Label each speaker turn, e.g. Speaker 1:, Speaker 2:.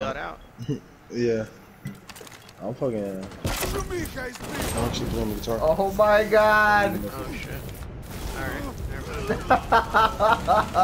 Speaker 1: got out.
Speaker 2: yeah. I'm fucking. I'm actually playing the guitar.
Speaker 3: Oh my god!
Speaker 1: Oh shit. Alright, never mind.